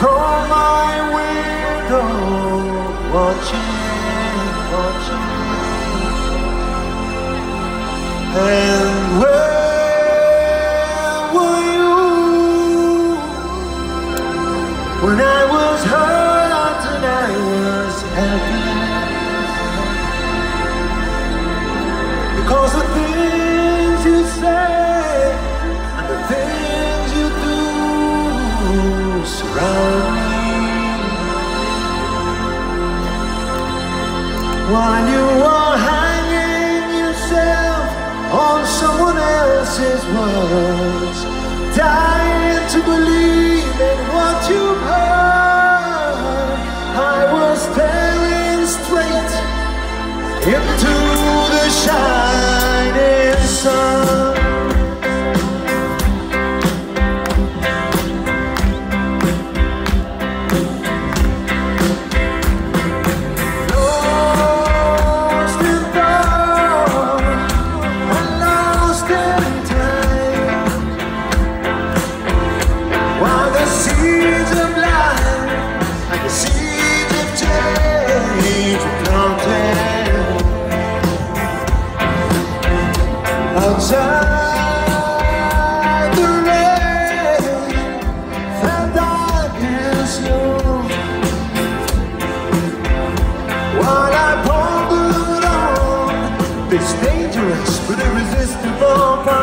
from my window, watching, watching. And While you are hanging yourself on someone else's world. Outside the rain and darkness While I on this dangerous but irresistible